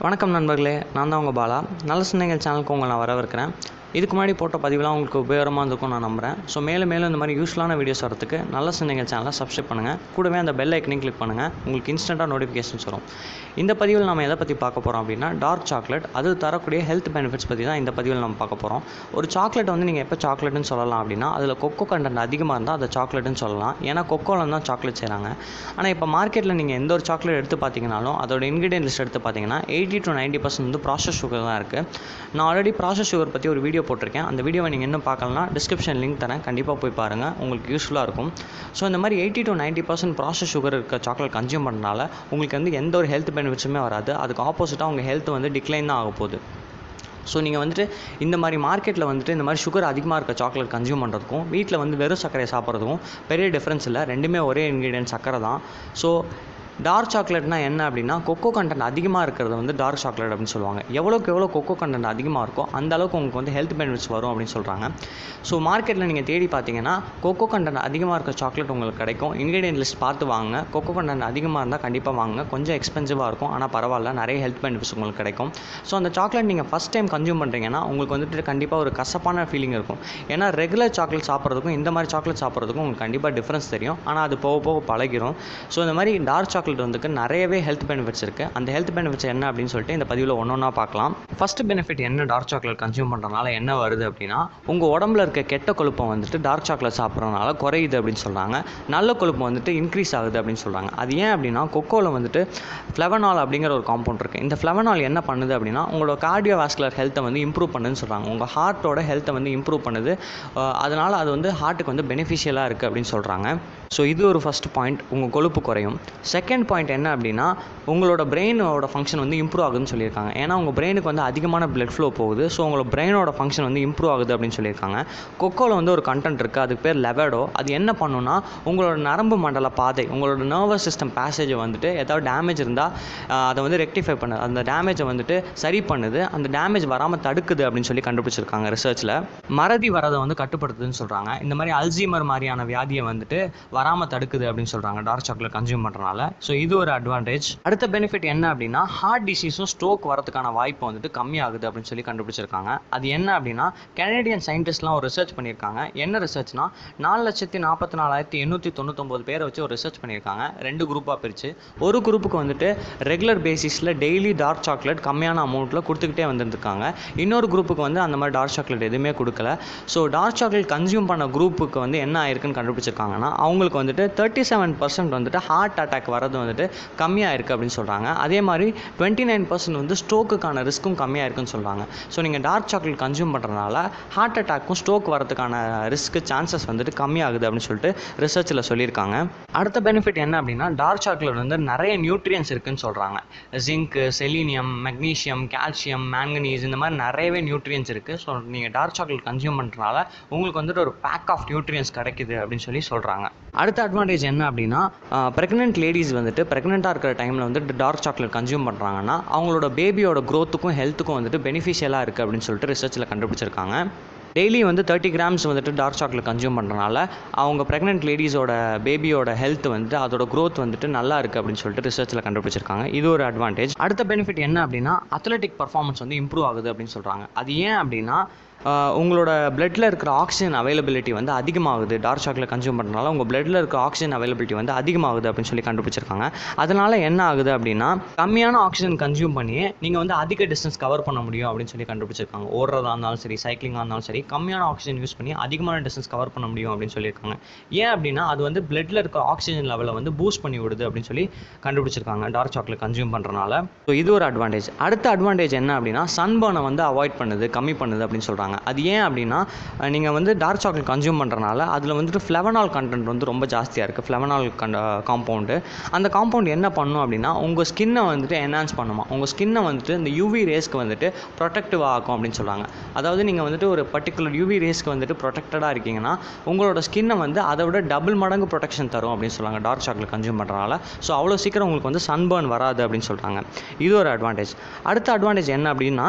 வணக்கம் நண்பர்களே நான் தான் உங்கள் பாலா. நல்ல சிந்தனைகள் சேனலுக்கு உங்களை நான் வரவேற்கிறேன். இதுக்கு முன்னாடி போட்ட பதிவுலாம் உங்களுக்கு உபயோகமாக இருந்திருக்கும் நான் நம்புகிறேன் ஸோ மேலும் மேலும் இந்த மாதிரி யூஸ்ஃபுல்லான வீடியோஸ் வரதுக்கு நல்ல சிந்தனைகள் சேனலை சப்ஸ்கிரைப் பண்ணுங்கள் கூடவே அந்த பெல் ஐக்கனையும் கிளிக் பண்ணுங்கள் உங்களுக்கு இன்ஸ்டண்ட்டாக நோட்டிஃபிகேஷன்ஸ் வரும். இந்த பதிவில் நம்ம எதை பற்றி பார்க்க போகிறோம் அப்படின்னா டார்க் சாக்லேட் அது தரக்கூடிய ஹெல்த் பெனிஃபிட்ஸ் பற்றி தான் இந்த பதிவில் நம்ம பார்க்க போகிறோம் ஒரு சாக்லேட் வந்து நீங்கள் எப்போ சாக்லேட்னு சொல்லலாம் அப்படின்னா அதில் கொக்கோ கண்டென்ட் அதிகமாக இருந்தால் அதை சாக்லேட்னு சொல்லலாம். ஏன்னா கொக்கோவில் தான் சாக்லேட் செய்கிறாங்க ஆனால் இப்போ மார்க்கெட்டில் நீங்கள் எந்த ஒரு சாக்லேட் எடுத்து பார்த்தீங்கனாலும் அதோட இன்க்ரீடியன்ட் லிஸ்ட் எடுத்து பார்த்தீங்கன்னா எயிட்டி டு நைன்ட்டி பர்சன்ட் வந்து ப்ராசஸ் சுகர் தான் இருக்குது நான் ஆல்ரெடி ப்ராசஸ் சுகர் பற்றி ஒரு வீடியோ போட்டிருக்கேன். அந்த வீடியோவை நீங்கள் இன்னும் பார்க்கலனா டிஸ்கிரிப்ஷன் லிங்க் தரேன். கண்டிப்பாக போய் பாருங்கள் உங்களுக்கு யூஸ்ஃபுல்லாக இருக்கும். ஸோ இந்த மாதிரி eighty to ninety percent process sugar இருக்க சாக்லேட் கன்சியூம் பண்ணனால உங்களுக்கு வந்து எந்த ஒரு ஹெல்த் பெனிஃபிட்ஸுமே வராது. அதுக்கு ஆப்போசிட்டாக உங்கள் ஹெல்த் வந்து டிக்ளைன் தான் ஆக போகுது. ஸோ நீங்கள் வந்துட்டு இந்த மாதிரி மார்க்கெட்டில் வந்துட்டு இந்த மாதிரி சுகர் அதிகமாக இருக்க சாக்லேட் கன்சியூம் பண்ணுறதுக்கும் வீட்டில் வந்து வெறும் சர்க்கரையை சாப்பிட்றதுக்கும் பெரிய டிஃப்ரென்ஸ் இல்லை. ரெண்டுமே ஒரே இன்க்ரீடியன்ட் சர்க்கரை தான். ஸோ டார்க் சாக்லேட்னா என்ன அப்படின்னா கொக்கோ கண்டென்ட் அதிகமாக இருக்கிறது வந்து டார்க் சாக்லேட் அப்படின்னு சொல்லுவாங்க. எவ்வளோக்கு எவ்வளோ கொக்கோ கண்டென்ட் அதிகமாக இருக்கோ அந்த அளவுக்கு உங்களுக்கு வந்து ஹெல்த் பெனிஃபிட்ஸ் வரும் அப்படின்னு சொல்கிறாங்க ஸோ மார்க்கெட்டில் நீங்கள் தேடி பார்த்தீங்கன்னா கொக்கோ கண்டென்ட் அதிகமாக இருக்க சாக்லேட் உங்களுக்கு கிடைக்கும். இன்க்ரீடியன்ட் லிஸ்ட் பார்த்து வாங்க கொக்கோ கண்டென்ட் அதிகமாக இருந்தால் கண்டிப்பாக வாங்க கொஞ்சம் எக்ஸ்பென்சிவாக இருக்கும் ஆனால் பரவாயில்ல. நிறைய ஹெல்த் பெனிஃபிட்ஸ் உங்களுக்கு கிடைக்கும். ஸோ அந்த சாக்லேட் நீங்கள் ஃபஸ்ட் டைம் கன்சியூம் பண்ணுறீங்கன்னா உங்களுக்கு வந்துட்டு கண்டிப்பாக ஒரு கசப்பான ஃபீலிங் இருக்கும். ஏன்னா ரெகுலர் சாக்லேட் சாப்பிட்றதுக்கும் இந்த மாதிரி சாக்லேட் சாப்பிட்றதுக்கும் உங்களுக்கு கண்டிப்பாக டிஃப்ரென்ஸ் தெரியும். ஆனால் அது போக போக பழகிடும் ஸோ இந்த மாதிரி டார்க் சாக்லேட் வந்துக்கு நிறையவே ஹெல்த் பெனிஃபிட்ஸ் இருக்குது அந்த ஹெல்த் பெனிஃபிட்ஸ் என்ன அப்படின்னு சொல்லிட்டு இந்த பதிவில் ஒன்று ஒன்றா பார்க்கலாம். ஃபஸ்ட் பெனிஃபிட் என்ன டார்க் சாக்லேட் கன்சியூம் பண்ணுறதுனால என்ன வருது அப்படின்னா உங்கள் உடம்புல இருக்க கெட்ட கொழுப்பை வந்துட்டு டார்க் சாக்லேட் சாப்பிட்றதுனால குறையுது அப்படின்னு சொல்கிறாங்க நல்ல கொழுப்பு வந்துட்டு இன்க்ரீஸ் ஆகுது அப்படின்னு சொல்கிறாங்க அது ஏன் அப்படின்னா கொக்கோவில் வந்துட்டு ஃப்ளவனால் அப்படிங்கிற ஒரு காம்பவுண்ட் இருக்குது இந்த ஃப்ளவனால் என்ன பண்ணுது அப்படின்னா உங்களோட கார்டியோவாஸ்குலர் ஹெல்த்தை வந்து இம்ப்ரூவ் பண்ணுதுன்னு சொல்கிறாங்க உங்கள் ஹார்ட்டோட ஹெல்த்தை வந்து இம்ப்ரூவ் பண்ணுது. அதனால் அது வந்து ஹார்ட்டுக்கு வந்து பெனிஃபிஷியலாக இருக்குது அப்படின்னு சொல்கிறாங்க ஸோ இது ஒரு ஃபஸ்ட் பாயிண்ட் உங்கள் கொழுப்பு குறையும். செகண்ட் பாயிண்ட் என்ன அப்படின்னா உங்களோட பிரெயினோட ஃபங்க்ஷன் வந்து இம்ப்ரூவ் ஆகுதுன்னு சொல்லியிருக்காங்க. ஏன்னா உங்கள் பிரெயினுக்கு வந்து அதிகமான பிளட் ஃப்ளோ போகுது. ஸோ உங்களோட பிரெயினோட ஃபங்க்ஷன் வந்து இம்ப்ரூவ் ஆகுது அப்படின்னு சொல்லியிருக்காங்க. கொக்கோவில் வந்து ஒரு கண்டென்ட் இருக்குது அதுக்கு பேர் லெவடோ அது என்ன பண்ணுன்னா உங்களோட நரம்பு மண்டல பாதை உங்களோட நர்வஸ் சிஸ்டம் பேசேஜை வந்துட்டு ஏதாவது டேமேஜ் இருந்தால் அதை வந்து ரெக்டிஃபை பண்ணுது அந்த டேமேஜை வந்துட்டு சரி பண்ணுது. அந்த டேமேஜ் வராமல் தடுக்குது அப்படின்னு சொல்லி கண்டுபிடிச்சிருக்காங்க ரிசர்ச்சில் மறதி வரதை வந்து கட்டுப்படுத்துதுன்னு சொல்கிறாங்க இந்த மாதிரி அல்சீமர் மாதிரியான வியாதியை வந்துட்டு வராமல் தடுக்குது அப்படின்னு சொல்கிறாங்க டார்க் சாக்லேட் கன்சியூம் பண்ணுறனால ஸோ இது ஒரு அட்வான்டேஜ் அடுத்த பெனிஃபிட் என்ன அப்படின்னா ஹார்ட் டிசீஸும் ஸ்ட்ரோக் வரதுக்கான வாய்ப்பு வந்துட்டு கம்மியாகுது அப்படின்னு சொல்லி கண்டுபிடிச்சிருக்காங்க. அது என்ன அப்படின்னா கனேடியன் சயின்டிஸ்ட்லாம் ஒரு ரிசர்ச் பண்ணியிருக்காங்க. என்ன ரிசர்ச்னா நாலு லட்சத்தி நாற்பத்தி நாலாயிரத்தி எண்ணூற்றி தொண்ணூத்தொம்பது பேரை வச்சு ஒரு ரிசர்ச் பண்ணியிருக்காங்க. ரெண்டு குரூப்பாக பிரித்து ஒரு குரூப்புக்கு வந்துட்டு ரெகுலர் பேசிஸில் டெய்லி டார்க் சாக்லேட் கம்மியான அமௌண்ட்டில் கொடுத்துக்கிட்டே வந்துருக்காங்க இன்னொரு குரூப்புக்கு வந்து அந்த மாதிரி டார்க் சாக்லேட் எதுவுமே கொடுக்கல. ஸோ டார்க் சாக்லேட் கன்சியூம் பண்ண குரூப்புக்கு வந்து என்ன ஆயிருக்குன்னு கண்டுபிடிச்சிருக்காங்கன்னா அவங்களுக்கு வந்துட்டு தேர்ட்டி செவன் பர்சன்ட் வந்துட்டு ஹார்ட் அட்டாக் வரது வந்துட்டு கம்மியாக இருக்குது அப்படின்னு சொல்கிறாங்க அதே மாதிரி டுவெண்ட்டி நைன் பர்சன்ட் வந்து ஸ்ட்ரோக்குக்கான ரிஸ்க்கும் கம்மியாக இருக்குன்னு சொல்கிறாங்க ஸோ நீங்கள் டார்க் சாக்லேட் கன்சியூம் பண்ணுறதுனால ஹார்ட் அட்டாக்கும் ஸ்ட்ரோக் வரதுக்கான ரிஸ்க்கு சான்சஸ் வந்துட்டு கம்மியாகுது அப்படின்னு சொல்லிட்டு ரிசர்ச்சில் சொல்லியிருக்காங்க. அடுத்த பெனிஃபிட் என்ன அப்படின்னா டார்க் சாக்லேட் வந்து நிறைய நியூட்ரியன்ஸ் இருக்குன்னு சொல்கிறாங்க zinc selenium magnesium calcium manganese இந்த மாதிரி நிறையவே நியூட்ரியன்ஸ் இருக்குது ஸோ நீங்கள் டார்க் சாக்லேட் கன்சியூம் பண்ணுறதுனால உங்களுக்கு வந்துட்டு ஒரு பேக் ஆஃப் நியூட்ரியன்ஸ் கிடைக்குது அப்படின்னு சொல்லி சொல்கிறாங்க அடுத்த அட்வான்டேஜ் என்ன அப்படின்னா ப்ரெக்னென்ட் லேடிஸ் வந்துட்டு ப்ரெக்னெண்ட்டாக இருக்கிற டைமில் வந்துட்டு டார்க் சாக்லேட் கன்சியூம் பண்ணுறாங்கன்னா அவங்களோட பேபியோட க்ரோத்துக்கும் ஹெல்த்துக்கும் வந்துட்டு பெனிஃபிஷியலாக இருக்குது அப்படின்னு சொல்லிட்டு ரிசர்ச்சில் கண்டுபிடிச்சிருக்காங்க. டெய்லி வந்து தேர்ட்டி கிராம்ஸ் வந்துட்டு டார்க் சாக்லேட் கன்சியூம் பண்ணுறனால அவங்க ப்ரெக்னென்ட் லேடிஸோட பேபியோட ஹெல்த் வந்துட்டு அதோட க்ரோத் வந்துட்டு நல்லா இருக்குது அப்படின்னு சொல்லிட்டு ரிசர்ச்சில் கண்டுபிடிச்சிருக்காங்க. இது ஒரு அட்வான்டேஜ் அடுத்த பெனிஃபிட் என்ன அப்படின்னா அத்லெட்டிக் பர்ஃபார்மன்ஸ் வந்து இம்ப்ரூவ் ஆகுது அப்படின்னு சொல்கிறாங்க அது ஏன் அப்படின்னா உங்களோட பிளட்டில் இருக்கிற ஆக்சிஜன் அவைலபிலிட்டி வந்து அதிகமாகுது. டார்க் சாக்லேட் கன்சியூம் பண்ணுறதுனால உங்கள் பிளட்டில் இருக்கிற ஆக்சிஜன் அவைலபிலிட்டி வந்து அதிகமாகுது அப்படின்னு சொல்லி கண்டுபிடிச்சிருக்காங்க. அதனால் என்ன ஆகுது அப்படின்னா கம்மியான ஆக்சிஜன் கன்சியூம் பண்ணி நீங்கள் வந்து அதிக டிஸ்டன்ஸ் கவர் பண்ண முடியும் அப்படின்னு சொல்லி கண்டுபிடிச்சிருக்காங்க. ஓடுறதா இருந்தாலும் சரி சைக்கிளிங்காக இருந்தாலும் சரி கம்மியான ஆக்சிஜன் யூஸ் பண்ணி அதிகமான டிஸ்டன்ஸ் கவர் பண்ண முடியும் அப்படின்னு சொல்லியிருக்காங்க. ஏன் அப்படின்னா அது வந்து பிளட்டில் இருக்க ஆக்சிஜன் லெவலை வந்து பூஸ்ட் பண்ணி விடுது அப்படின்னு சொல்லி கண்டுபிடிச்சிருக்காங்க. டார்க் சாக்லேட் கன்சியூம் பண்ணுறனால ஸோ இது ஒரு அட்வான்டேஜ் அடுத்த அட்வான்டேஜ் என்ன அப்படின்னா சன்பர்னை வந்து அவாய்ட் பண்ணுது கம்மி பண்ணுது அப்படின்னு சொல்கிறாங்க அது ஏன் அப்படின்னா நீங்கள் வந்து டார்க் சாக்லேட் கன்சியூம் பண்ணுறனால அதில் வந்துட்டு ஃப்ளெவனால் கண்டென்ட் வந்து ரொம்ப ஜாஸ்தியாக இருக்குது ஃப்ளெவனால் கண்ட காம்பவுண்டு அந்த காம்பவுண்ட் என்ன பண்ணும் அப்படின்னா உங்கள் ஸ்கின்னை வந்துட்டு என்ஹான்ஸ் பண்ணுமா? உங்கள் ஸ்கின்னை வந்துட்டு இந்த யூவி ரேஸ்க்கு வந்துட்டு ப்ரொடெக்டிவ் ஆக்கும் அப்படின்னு சொல்கிறாங்க அதாவது நீங்கள் வந்துட்டு ஒரு பர்டிகுலர் யூவி ரேஸ்க்கு வந்துட்டு ப்ரொடெக்டடாக இருக்கீங்கன்னா உங்களோட ஸ்கின்னை வந்து அதை விட டபுள் மடங்கு ப்ரொடெக்ஷன் தரும் அப்படின்னு சொல்லுவாங்க. டார்க் சாக்லேட் கன்சியூம் பண்ணுறனால ஸோ அவ்வளோ சீக்கிரம் உங்களுக்கு வந்து சன்பர்ன் வராது அப்படின்னு சொல்கிறாங்க இது ஒரு அட்வான்டேஜ் அடுத்த அட்வான்டேஜ் என்ன அப்படின்னா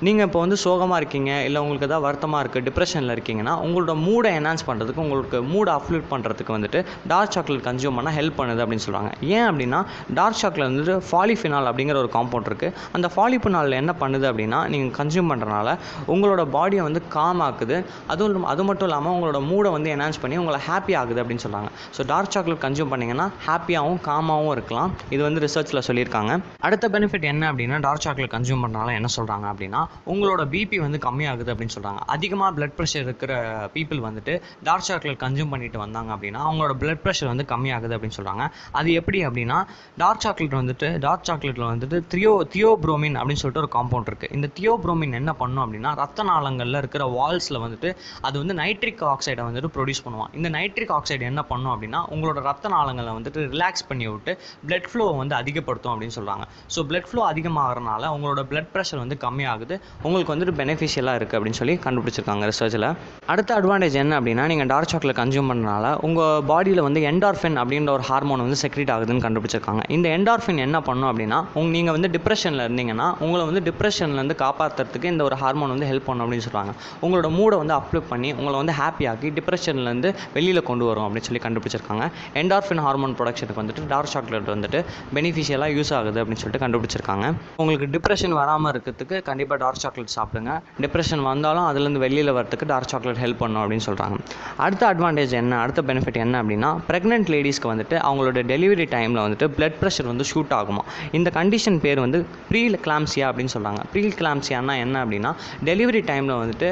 நீங்கள் இப்போ வந்து சோகமாக இருக்கீங்க இல்லை உங்களுக்கு ஏதாவது வருத்தமாக இருக்குது டிப்ரெஷனில் இருக்கீங்கன்னா உங்களோட மூடை என்ஹான்ஸ் பண்ணுறதுக்கு உங்களுக்கு மூடை அப்லூட் பண்ணுறதுக்கு வந்துட்டு டார்க் சாக்லேட் கன்சியூம் பண்ணால் ஹெல்ப் பண்ணுது அப்படின்னு சொல்லுவாங்க ஏன் அப்படின்னா டார்க் சாக்லேட் வந்துட்டு ஃபாலிஃபினால் அப்படிங்கிற ஒரு காம்பவுண்ட் இருக்குது அந்த ஃபாலிஃபினால் என்ன பண்ணுது அப்படின்னா நீங்கள் கன்சியூம் பண்ணுறனால உங்களோட பாடியை வந்து காம் ஆக்குது. அதுவும் இல்லாம- அது மட்டும் இல்லாமல் உங்களோட மூடை வந்து என்ஹான்ஸ் பண்ணி உங்களை ஹாப்பி ஆகுது அப்படின்னு சொல்கிறாங்க ஸோ டார்க் சாக்லேட் கன்சியூம் பண்ணிங்கன்னா ஹாப்பியாகவும் காமாகவும் இருக்கலாம். இது வந்து ரிசர்ச்சில் சொல்லியிருக்காங்க. அடுத்த பெனிஃபிட் என்ன அப்படின்னா டார்க் சாக்லேட் கன்சியூம் பண்ணனால என்ன சொல்கிறாங்க அப்படின்னா உங்களோட பிபி வந்து கம்மியாகுது அப்படின்னு சொல்கிறாங்க அதிகமாக பிளட் ப்ரெஷர் இருக்கிற பீப்புள் வந்துட்டு டார்க் சாக்லேட் கன்சியூம் பண்ணிட்டு வந்தாங்க அப்படின்னா அவங்களோட பிளட் ப்ரெஷர் வந்து கம்மியாகுது அப்படின்னு சொல்கிறாங்க அது எப்படி அப்படின்னா டார்க் சாக்லேட் வந்துட்டு டார்க் சாக்லேட்டில் வந்துட்டு தியோ தியோப்ரோமின் அப்படின்னு சொல்லிட்டு ஒரு காம்பவுண்ட் இருக்குது இந்த தியோப்ரோமின் என்ன பண்ணும் அப்படின்னா ரத்த நாளங்களில் இருக்கிற வால்ஸில் வந்துட்டு அது வந்து நைட்ரிக் ஆக்சைடை வந்துட்டு ப்ரொடியூஸ் பண்ணுவான். இந்த நைட்ரிக் ஆக்சைடு என்ன பண்ணும் அப்படின்னா உங்களோட ரத்த நாளங்களை வந்துட்டு ரிலாக்ஸ் பண்ணி விட்டு பிளட் ஃப்ளோ வந்து அதிகப்படுத்தும் அப்படின்னு சொல்கிறாங்க ஸோ பிளட் ஃப்ளோ அதிகமாகறனால உங்களோட பிளட் ப்ரெஷர் வந்து கம்மியாகுது. உங்களுக்கு வந்துட்டு பெனிஃபிஷியலாக இருக்குது அப்படின்னு சொல்லி கண்டுபிடிச்சிருக்காங்க ரிசர்ச்சில் அடுத்த அட்வான்டேஜ் என்ன அப்படின்னா நீங்கள் டார்க் சாக்லேட் கன்சியூம் பண்ணனால உங்கள் பாடியில் வந்து என்டார்ஃபின் அப்படின்ற ஒரு ஹார்மோன் வந்து செக்ரேட் ஆகுதுன்னு கண்டுபிடிச்சிருக்காங்க. இந்த என்டார்ஃபின் என்ன பண்ணும் அப்படின்னா உங்க நீங்கள் வந்து டிப்ரெஷனில் இருந்தீங்கன்னா உங்களை வந்து டிப்ரெஷன்லேருந்து காப்பாற்றுறதுக்கு இந்த ஒரு ஹார்மோன் வந்து ஹெல்ப் பண்ணும் அப்படின்னு சொல்கிறாங்க உங்களோட மூடை வந்து அப்ளிக் பண்ணி உங்களை வந்து ஹாப்பியாக்கி டிப்ரெஷன்லேருந்து வெளியில் கொண்டு வரும் அப்படின்னு சொல்லி கண்டுபிடிச்சிருக்காங்க. என்டார்ஃபின் ஹார்மோன் ப்ரொடக்ஷனுக்கு வந்துட்டு டார்க் சாக்லேட் வந்துட்டு பெனிஃபிஷியலாக யூஸ் ஆகுது அப்படின்னு சொல்லிட்டு கண்டுபிடிச்சிருக்காங்க. உங்களுக்கு டிப்ரெஷன் வராமல் இருக்கிறதுக்கு கண்டிப்பாக டார்க் சாக்லேட் சாப்பிடுங்க. டிப்ரெஷன் வந்தாலும் அதுலேருந்து வெளியில் வரத்துக்கு டார்க் சாக்லேட் ஹெல்ப் பண்ணும் அப்படின்னு சொல்கிறாங்க அடுத்த அட்வான்டேஜ் என்ன? அடுத்த பெனிஃபிட் என்ன அப்படின்னா ப்ரெக்னென்ட் லேடிஸ்க்கு வந்துட்டு அவங்களோட டெலிவரி டைமில் வந்துட்டு பிளட் ப்ரெஷர் வந்து ஷூட் ஆகுமா? இந்த கண்டிஷன் பேர் வந்து ப்ரீ கிளாம்சியா அப்படின்னு சொல்கிறாங்க ப்ரீ கிளாம்சியானா என்ன அப்படின்னா டெலிவரி டைமில் வந்துட்டு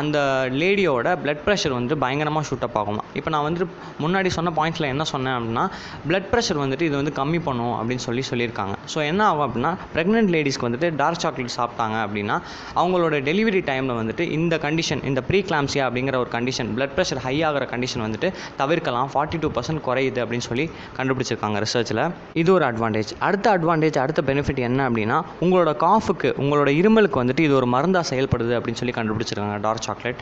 அந்த லேடியோட பிளட் ப்ரெஷர் வந்துட்டு பயங்கரமாக ஷூட் அப் ஆகுமா? இப்போ நான் வந்துட்டு முன்னாடி சொன்ன பாயிண்ட்ஸில் என்ன சொன்னேன் அப்படின்னா பிளட் ப்ரெஷர் வந்துட்டு இது வந்து கம்மி பண்ணும் அப்படின்னு சொல்லி சொல்லியிருக்காங்க. ஸோ என்ன ஆகும் அப்படின்னா ப்ரெக்னென்ட் லேடிஸ்க்கு வந்துட்டு டார்க் சாக்லேட் சாப்பிட்டாங்க அப்படின்னா அவங்களோட டெலிவரி டைமில் வந்துட்டு இந்த கண்டிஷன் இந்த ப்ரீ கிளாம்சியா அப்படிங்கிற ஒரு கண்டிஷன் பிளட் ப்ரெஷர் ஹை ஆகிற கண்டிஷன் வந்துட்டு தவிர்க்கலாம். ஃபார்ட்டி டூ பர்சன்ட் குறையுது அப்படின்னு சொல்லி கண்டுபிடிச்சிருக்காங்க ரிசர்ச்சில் இது ஒரு அட்வான்டேஜ் அடுத்த அட்வான்டேஜ் அடுத்த பெனிஃபிட் என்ன அப்படின்னா உங்களோட காஃபுக்கு உங்களோட இருமலுக்கு வந்துட்டு இது ஒரு மருந்தாக செயல்படுது அப்படின்னு சொல்லி கண்டுபிடிச்சிருக்காங்க டார்க் சாக்லேட்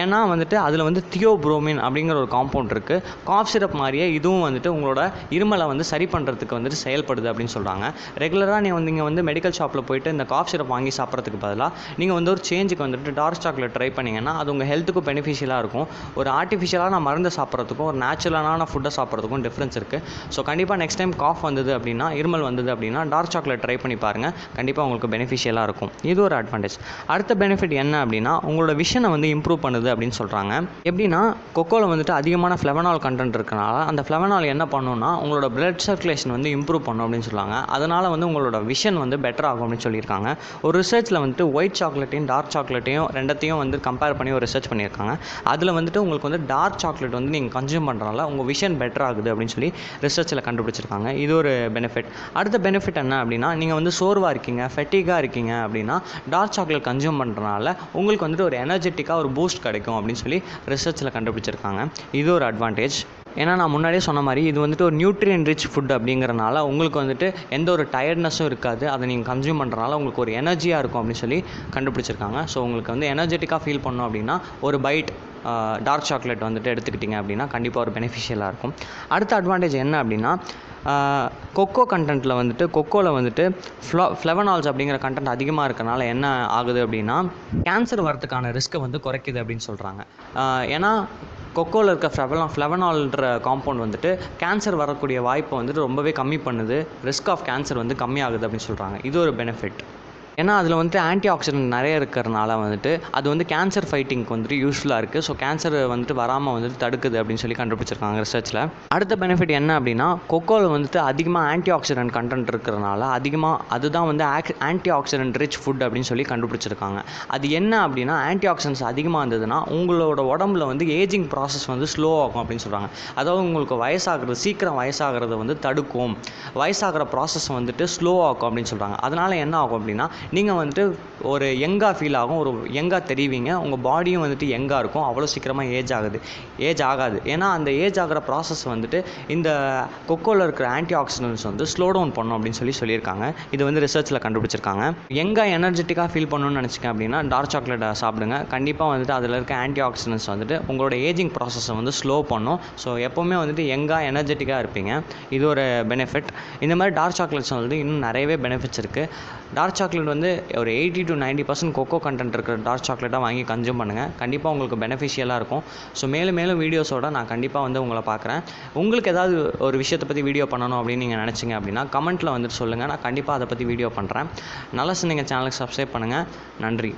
ஏன்னா வந்துட்டு அதில் வந்து தியோப்ரோமின் அப்படிங்கிற ஒரு காம்பவுண்ட் இருக்குது காஃப் சிரப் மாதிரியே இதுவும் வந்துட்டு உங்களோட இருமலை வந்து சரி பண்ணுறதுக்கு வந்துட்டு செயல்படுது அப்படின்னு சொல்கிறாங்க ரெகுலராக நீங்கள் வந்து இங்கே வந்து மெடிக்கல் ஷாப்பில் போயிட்டு இந்த காஃப் சிரப் வாங்கி சாப்பிட்றதுக்கு பதிலாக நீங்கள் வந்து ஒரு சேஞ்சுக்கு வந்துட்டு டார்க் சாக்லேட் ட்ரை பண்ணிங்கன்னா அது உங்கள் ஹெல்த்துக்கும் பெனிஃபிஷியலாக இருக்கும். ஒரு ஆர்டிஃபிஷியலான மருந்து சாப்பிட்றதுக்கும் ஒரு நேச்சுரலான ஃபுட்டை சாப்பிட்றதுக்கும் டிஃப்ரென்ஸ் இருக்குது ஸோ கண்டிப்பாக நெக்ஸ்ட் டைம் காஃப் வந்தது அப்படின்னா இருமல் வந்தது அப்படின்னா டார்க் சாக்லேட் ட்ரை பண்ணி பாருங்கள் கண்டிப்பாக உங்களுக்கு பெனிஃபிஷியலாக இருக்கும். இது ஒரு அட்வான்டேஜ் அடுத்த பெனிஃபிட் என்ன அப்படின்னா உங்களோட விஷனை வந்து இம்ப்ரூவ் பண்ணுது அப்படின்னு சொல்கிறாங்க எப்படின்னா கொக்கோவில் வந்துட்டு அதிகமான ஃப்ளெவனால் கண்டென்ட் இருக்கனால அந்த ஃப்ளெவனால் என்ன பண்ணுன்னா உங்களோட பிளட் சர்க்குலேஷன் வந்து இம்ப்ரூவ் பண்ணும் அப்படின்னு சொல்லுவாங்க. அதனால் வந்து உங்களோட விஷன் வந்து பெட்டர் ஆகும் அப்படின்னு சொல்லியிருக்காங்க. ஒரு ரிசர்ச்சில் வந்துட்டு ஒயிட் சாக்லேட்டையும் டார்க் சாக்லேட்டையும் ரெண்டத்தையும் வந்து கம்பேர் பண்ணி ஒரு ரிசர்ச் பண்ணியிருக்காங்க. அதில் வந்துட்டு உங்களுக்கு வந்து டார்க் சாக்லேட் வந்து நீங்கள் கன்சியூம் பண்ணுறனால உங்கள் விஷன் பெட்டர் ஆகுது அப்படின்னு சொல்லி ரிசர்ச்சில் கண்டுபிடிச்சிருக்காங்க. இது ஒரு பெனிஃபிட் அடுத்த பெனிஃபிட் என்ன அப்படின்னா நீங்கள் வந்து சோர்வாக இருக்கீங்க ஃபெட்டிக்காக இருக்கீங்க அப்படின்னா டார்க் சாக்லேட் கன்சியூம் பண்ணுறனால உங்களுக்கு வந்துட்டு ஒரு எனர்ஜெட்டிக்காக ஒரு பூஸ்ட் கிடைக்கும் அப்படின்னு சொல்லி ரிசர்ச்சில் கண்டுபிடிச்சிருக்காங்க. இது ஒரு அட்வான்டேஜ் ஏன்னா நான் முன்னாடியே சொன்ன மாதிரி இது வந்துட்டு ஒரு நியூட்ரியன் ரிச் ஃபுட் அப்படிங்கிறனால உங்களுக்கு வந்துட்டு எந்த ஒரு டயர்ட்னஸும் இருக்காது. அதை நீங்கள் கன்சியூம் பண்ணுறனால உங்களுக்கு ஒரு எனர்ஜியாக இருக்கும் அப்படின்னு சொல்லி கண்டுபிடிச்சிருக்காங்க. ஸோ உங்களுக்கு வந்து எனர்ஜெட்டிக்காக ஃபீல் பண்ணோம் அப்படின்னா ஒரு பைட் டார்க் சாக்லேட் வந்துட்டு எடுத்துக்கிட்டிங்க அப்படின்னா கண்டிப்பாக ஒரு பெனிஃபிஷியலாக இருக்கும். அடுத்த அட்வான்டேஜ் என்ன அப்படின்னா கொக்கோ கண்டென்ட்டில் வந்துட்டு கொக்கோவில் வந்துட்டு ஃப்ளோ ஃப்ளெவனால்ஸ் அப்படிங்கிற கண்டென்ட் அதிகமாக இருக்கனால என்ன ஆகுது அப்படின்னா கேன்சர் வரதுக்கான ரிஸ்க்கை வந்து குறைக்குது அப்படின்னு சொல்கிறாங்க ஏன்னா கொக்கோவில் இருக்க ஃப்ளவனா ஃப்ளெவனால்ன்ற காம்பவுண்ட் வந்துட்டு கேன்சர் வரக்கூடிய வாய்ப்பை வந்துட்டு ரொம்பவே கம்மி பண்ணுது. ரிஸ்க் ஆஃப் கேன்சர் வந்து கம்மியாகுது அப்படின்னு சொல்கிறாங்க இது ஒரு பெனிஃபிட் ஏன்னா அதில் வந்துட்டு ஆன்டி ஆக்சிடென்ட் நிறைய இருக்கிறனால வந்துட்டு அது வந்து கேன்சர் ஃபைட்டிங்க்கு வந்துட்டு யூஸ்ஃபுல்லாக இருக்குது ஸோ கேன்சர் வந்துட்டு வராமல் வந்துட்டு தடுக்குது அப்படின்னு சொல்லி கண்டுபிடிச்சிருக்காங்க ரிசர்ச்சில் அடுத்த பெனிஃபிட் என்ன அப்படின்னா கொக்கோவில் வந்துட்டு அதிகமாக ஆன்டி ஆக்சிடென்ட் கண்டென்ட் இருக்கிறனால அதிகமாக அதுதான் வந்து ஆன்டி ஆக்சிடென்ட் ரிச் ஃபுட் அப்படின்னு சொல்லி கண்டுபிடிச்சிருக்காங்க. அது என்ன அப்படின்னா ஆன்டி ஆக்சிடென்ட்ஸ் அதிகமாக இருந்ததுன்னா உங்களோட உடம்புல வந்து ஏஜிங் ப்ராசஸ் வந்து ஸ்லோ ஆகும் அப்படின்னு சொல்கிறாங்க அதாவது உங்களுக்கு வயசாகிறது சீக்கிரம் வயசாகிறத வந்து தடுக்கும். வயசாகிற ப்ராசஸ் வந்துட்டு ஸ்லோ ஆகும் அப்படின்னு சொல்கிறாங்க அதனால் என்ன ஆகும் அப்படின்னா நீங்கள் வந்துட்டு ஒரு யங்காக ஃபீல் ஆகும் ஒரு யங்காக தெரிவிங்க. உங்கள் பாடியும் வந்துட்டு யங்காக இருக்கும். அவ்வளோ சீக்கிரமாக ஏஜ் ஆகுது. ஏஜ் ஆகாது. ஏன்னா அந்த ஏஜ் ஆகிற ப்ராசஸ் வந்துட்டு இந்த கொக்கோவில் இருக்கிற ஆன்டி ஆக்சிடென்ட்ஸ் வந்து ஸ்லோ டவுன் பண்ணும் அப்படின்னு சொல்லி சொல்லியிருக்காங்க. இது வந்து ரிசர்ச்சில் கண்டுபிடிச்சிருக்காங்க. யங்காக எனர்ஜெட்டிக்காக ஃபீல் பண்ணணும்னு நினச்சிங்க அப்படின்னா டார்க் சாக்லேட்டை சாப்பிடுங்க. கண்டிப்பாக வந்துட்டு அதில் இருக்க ஆன்டி ஆக்சிடென்ட்ஸ் வந்துட்டு உங்களோட ஏஜிங் ப்ராசஸை வந்து ஸ்லோ பண்ணும். ஸோ எப்போவுமே வந்துட்டு யங்காக எனர்ஜெட்டிக்காக இருப்பீங்க. இது ஒரு பெனிஃபிட் இந்த மாதிரி டார்க் சாக்லேட்ஸ் வந்து இன்னும் நிறையவே பெனிஃபிட்ஸ் இருக்குது டார்க் சாக்லேட் வந்து ஒரு eighty to ninety percent cocoa content இருக்கிற டார்க் சாக்லேட்டாக வாங்கி கன்சியூம் பண்ணுங்கள் கண்டிப்பாக உங்களுக்கு பெனிஃபிஷியலாக இருக்கும். ஸோ மேலும் மேலும் வீடியோஸோட நான் கண்டிப்பாக வந்து உங்களை பார்க்குறேன். உங்களுக்கு ஏதாவது ஒரு விஷயத்தை பற்றி வீடியோ பண்ணணும் அப்படின்னு நீங்கள் நினச்சிங்க அப்படின்னா கமெண்ட்டில் வந்துட்டு சொல்லுங்கள் நான் கண்டிப்பாக அதை பற்றி வீடியோ பண்ணுறேன் நல்லா சொன்னீங்க. சேனலுக்கு சப்ஸ்கிரைப் பண்ணுங்கள் நன்றி.